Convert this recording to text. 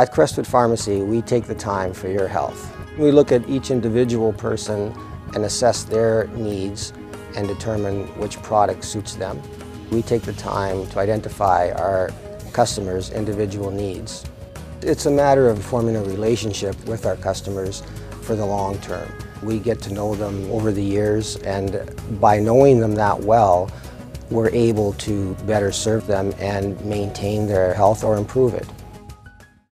At Crestwood Pharmacy, we take the time for your health. We look at each individual person and assess their needs and determine which product suits them. We take the time to identify our customers' individual needs. It's a matter of forming a relationship with our customers for the long term. We get to know them over the years and by knowing them that well, we're able to better serve them and maintain their health or improve it.